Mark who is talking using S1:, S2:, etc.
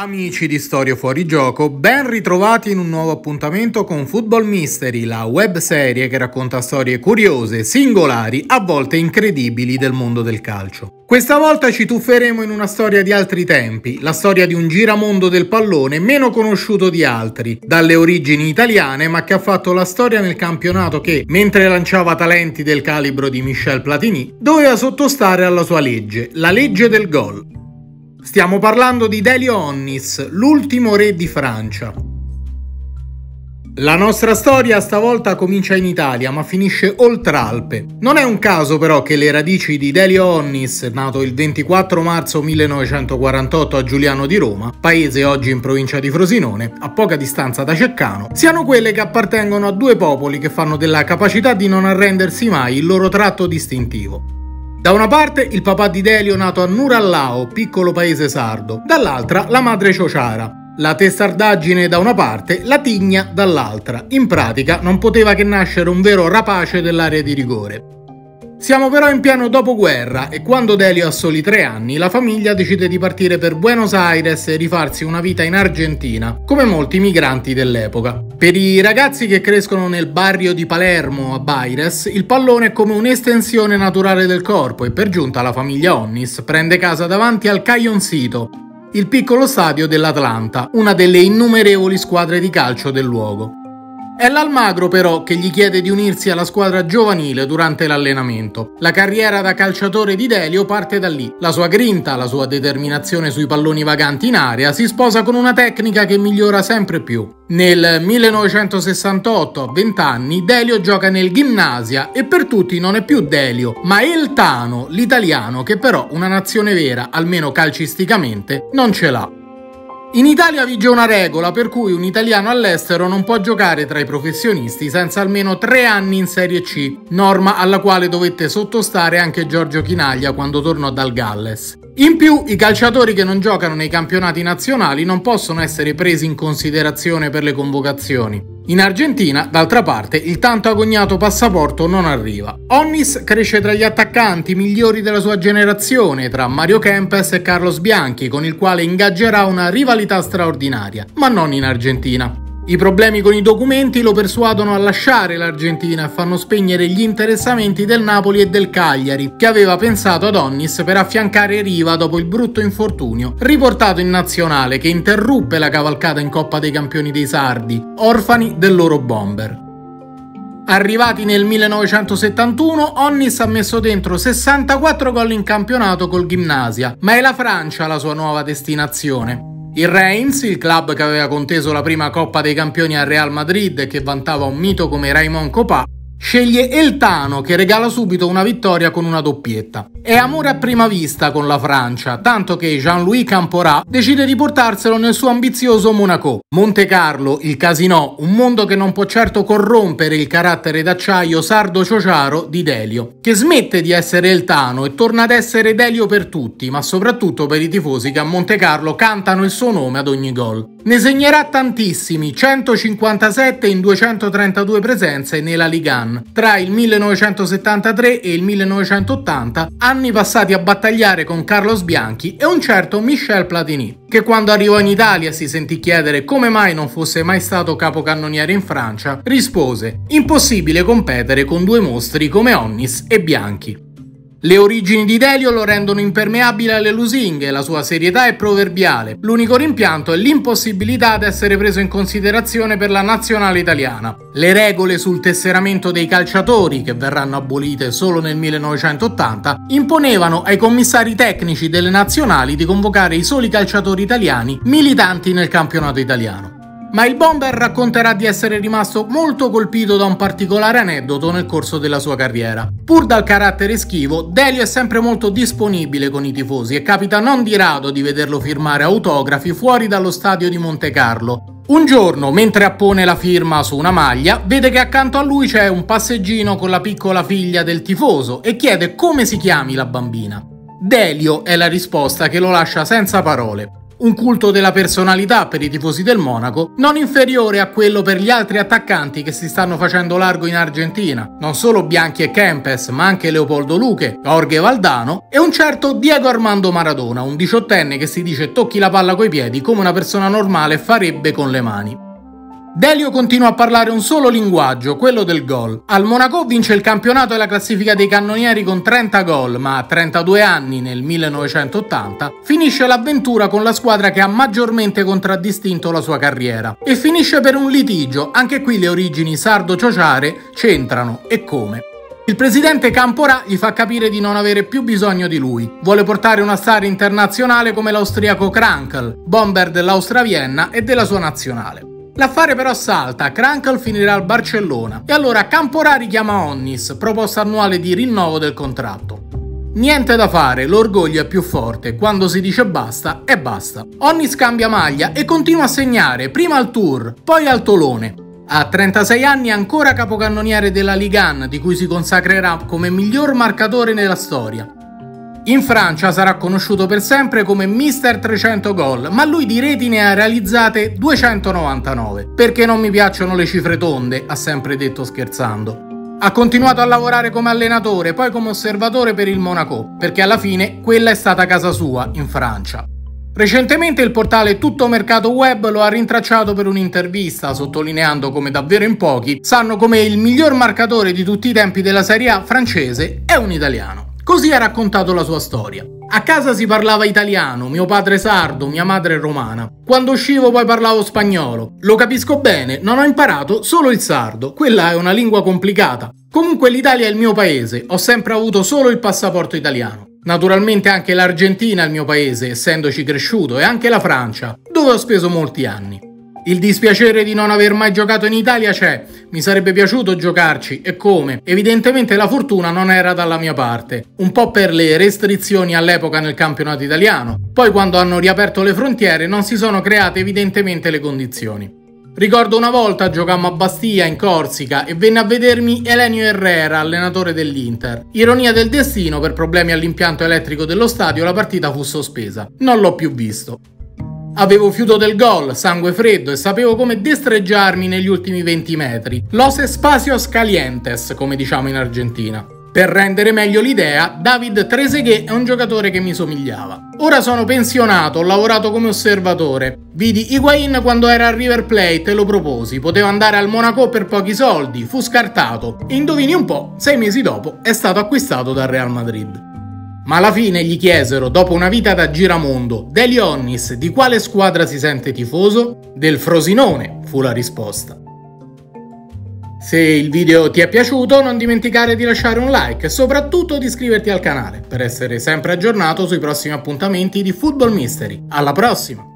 S1: Amici di Storia Fuori Gioco, ben ritrovati in un nuovo appuntamento con Football Mystery, la web serie che racconta storie curiose, singolari, a volte incredibili del mondo del calcio. Questa volta ci tufferemo in una storia di altri tempi, la storia di un giramondo del pallone meno conosciuto di altri, dalle origini italiane ma che ha fatto la storia nel campionato che, mentre lanciava talenti del calibro di Michel Platini, doveva sottostare alla sua legge, la legge del gol. Stiamo parlando di Delio Onnis, l'ultimo re di Francia. La nostra storia stavolta comincia in Italia ma finisce oltre Alpe. Non è un caso però che le radici di Delio Onnis, nato il 24 marzo 1948 a Giuliano di Roma, paese oggi in provincia di Frosinone, a poca distanza da Ceccano, siano quelle che appartengono a due popoli che fanno della capacità di non arrendersi mai il loro tratto distintivo. Da una parte il papà di Delio nato a Nurallao, piccolo paese sardo, dall'altra la madre Ciociara. La testardaggine da una parte, la tigna dall'altra. In pratica non poteva che nascere un vero rapace dell'area di rigore. Siamo però in pieno dopoguerra e quando Delio ha soli tre anni, la famiglia decide di partire per Buenos Aires e rifarsi una vita in Argentina, come molti migranti dell'epoca. Per i ragazzi che crescono nel barrio di Palermo a Baires, il pallone è come un'estensione naturale del corpo e per giunta la famiglia Onnis prende casa davanti al Caioncito, il piccolo stadio dell'Atlanta, una delle innumerevoli squadre di calcio del luogo. È l'Almagro però che gli chiede di unirsi alla squadra giovanile durante l'allenamento. La carriera da calciatore di Delio parte da lì. La sua grinta, la sua determinazione sui palloni vaganti in area si sposa con una tecnica che migliora sempre più. Nel 1968, a 20 anni, Delio gioca nel Gimnasia e per tutti non è più Delio, ma Eltano, l'italiano che però una nazione vera, almeno calcisticamente, non ce l'ha. In Italia vige una regola per cui un italiano all'estero non può giocare tra i professionisti senza almeno tre anni in Serie C, norma alla quale dovette sottostare anche Giorgio Chinaglia quando tornò dal Galles. In più, i calciatori che non giocano nei campionati nazionali non possono essere presi in considerazione per le convocazioni. In Argentina, d'altra parte, il tanto agognato passaporto non arriva. Onnis cresce tra gli attaccanti migliori della sua generazione, tra Mario Kempes e Carlos Bianchi, con il quale ingaggerà una rivalità straordinaria, ma non in Argentina. I problemi con i documenti lo persuadono a lasciare l'Argentina e fanno spegnere gli interessamenti del Napoli e del Cagliari, che aveva pensato ad Onnis per affiancare Riva dopo il brutto infortunio, riportato in nazionale che interruppe la cavalcata in Coppa dei Campioni dei Sardi, orfani del loro bomber. Arrivati nel 1971, Onnis ha messo dentro 64 gol in campionato col Gimnasia, ma è la Francia la sua nuova destinazione. Il Reims, il club che aveva conteso la prima Coppa dei Campioni al Real Madrid e che vantava un mito come Raymond Copà, Sceglie Eltano che regala subito una vittoria con una doppietta. È amore a prima vista con la Francia, tanto che Jean-Louis Camporà decide di portarselo nel suo ambizioso Monaco. Monte Carlo, il casino, un mondo che non può certo corrompere il carattere d'acciaio sardo-ciociaro di Delio, che smette di essere Eltano e torna ad essere Delio per tutti, ma soprattutto per i tifosi che a Monte Carlo cantano il suo nome ad ogni gol. Ne segnerà tantissimi, 157 in 232 presenze nella Ligan, tra il 1973 e il 1980, anni passati a battagliare con Carlos Bianchi e un certo Michel Platini, che quando arrivò in Italia si sentì chiedere come mai non fosse mai stato capocannoniere in Francia, rispose: impossibile competere con due mostri come Onnis e Bianchi. Le origini di Delio lo rendono impermeabile alle lusinghe, la sua serietà è proverbiale. L'unico rimpianto è l'impossibilità di essere preso in considerazione per la nazionale italiana. Le regole sul tesseramento dei calciatori, che verranno abolite solo nel 1980, imponevano ai commissari tecnici delle nazionali di convocare i soli calciatori italiani militanti nel campionato italiano. Ma il bomber racconterà di essere rimasto molto colpito da un particolare aneddoto nel corso della sua carriera. Pur dal carattere schivo, Delio è sempre molto disponibile con i tifosi e capita non di rado di vederlo firmare autografi fuori dallo stadio di Monte Carlo. Un giorno, mentre appone la firma su una maglia, vede che accanto a lui c'è un passeggino con la piccola figlia del tifoso e chiede come si chiami la bambina. Delio è la risposta che lo lascia senza parole. Un culto della personalità per i tifosi del Monaco non inferiore a quello per gli altri attaccanti che si stanno facendo largo in Argentina, non solo Bianchi e Kempes, ma anche Leopoldo Luque, Jorge Valdano e un certo Diego Armando Maradona, un diciottenne che si dice tocchi la palla coi piedi come una persona normale farebbe con le mani. Delio continua a parlare un solo linguaggio, quello del gol. Al Monaco vince il campionato e la classifica dei cannonieri con 30 gol, ma a 32 anni, nel 1980, finisce l'avventura con la squadra che ha maggiormente contraddistinto la sua carriera. E finisce per un litigio, anche qui le origini sardo-ciociare c'entrano, e come. Il presidente Camporà gli fa capire di non avere più bisogno di lui. Vuole portare una star internazionale come l'austriaco Krankel, bomber dell'Austria Vienna e della sua nazionale. L'affare però salta, Krankel finirà al Barcellona e allora Camporà richiama Onnis, proposta annuale di rinnovo del contratto. Niente da fare, l'orgoglio è più forte, quando si dice basta è basta. Onnis cambia maglia e continua a segnare, prima al Tour, poi al Tolone. A 36 anni è ancora capocannoniere della Ligue 1, di cui si consacrerà come miglior marcatore nella storia. In Francia sarà conosciuto per sempre come Mister 300 gol, ma lui di reti ne ha realizzate 299. Perché non mi piacciono le cifre tonde, ha sempre detto scherzando. Ha continuato a lavorare come allenatore, poi come osservatore per il Monaco, perché alla fine quella è stata casa sua, in Francia. Recentemente il portale Tutto Mercato Web lo ha rintracciato per un'intervista, sottolineando come davvero in pochi sanno come il miglior marcatore di tutti i tempi della Serie A francese è un italiano. Così ha raccontato la sua storia. A casa si parlava italiano, mio padre sardo, mia madre romana. Quando uscivo poi parlavo spagnolo. Lo capisco bene, non ho imparato solo il sardo, quella è una lingua complicata. Comunque l'Italia è il mio paese, ho sempre avuto solo il passaporto italiano. Naturalmente anche l'Argentina è il mio paese, essendoci cresciuto, e anche la Francia, dove ho speso molti anni. Il dispiacere di non aver mai giocato in Italia c'è, mi sarebbe piaciuto giocarci e come. Evidentemente la fortuna non era dalla mia parte, un po' per le restrizioni all'epoca nel campionato italiano, poi quando hanno riaperto le frontiere non si sono create evidentemente le condizioni. Ricordo una volta giocammo a Bastia in Corsica e venne a vedermi Elenio Herrera, allenatore dell'Inter. Ironia del destino, per problemi all'impianto elettrico dello stadio la partita fu sospesa. Non l'ho più visto. Avevo fiuto del gol, sangue freddo e sapevo come destreggiarmi negli ultimi 20 metri. Los espacios calientes, come diciamo in Argentina. Per rendere meglio l'idea, David Trezeguet è un giocatore che mi somigliava. Ora sono pensionato, ho lavorato come osservatore. Vidi Higuain quando era a River Plate e lo proposi. Poteva andare al Monaco per pochi soldi, fu scartato. E indovini un po', sei mesi dopo è stato acquistato dal Real Madrid. Ma alla fine gli chiesero, dopo una vita da giramondo, De Lionnis di quale squadra si sente tifoso? Del Frosinone, fu la risposta. Se il video ti è piaciuto non dimenticare di lasciare un like e soprattutto di iscriverti al canale per essere sempre aggiornato sui prossimi appuntamenti di Football Mystery. Alla prossima!